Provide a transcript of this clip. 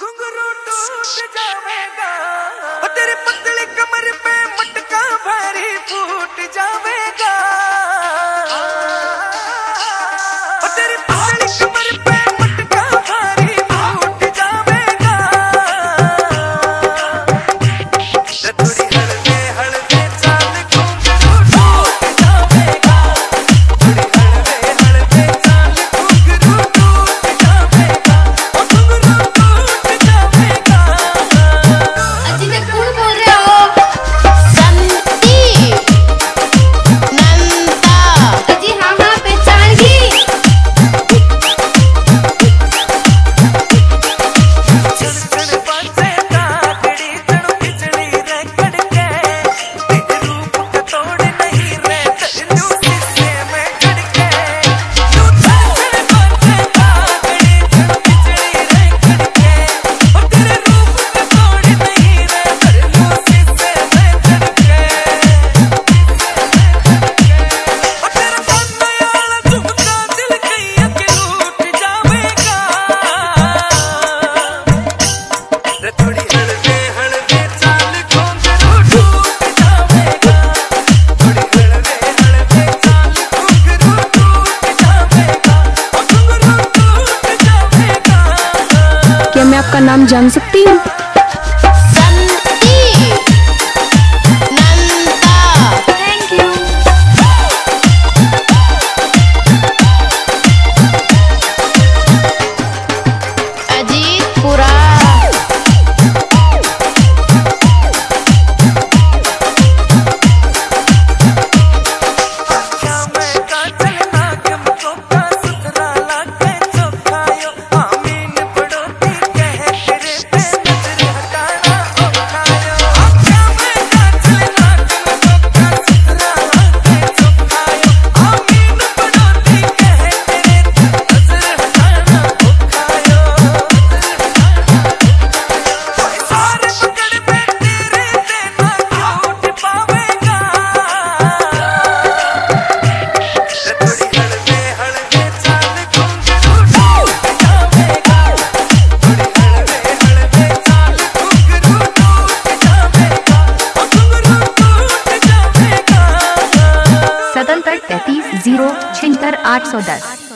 घुंघरू टूट जावेगा आपका नाम जान सकती हूँ? ज़ीरो छिहत्तर आठ सौ दस।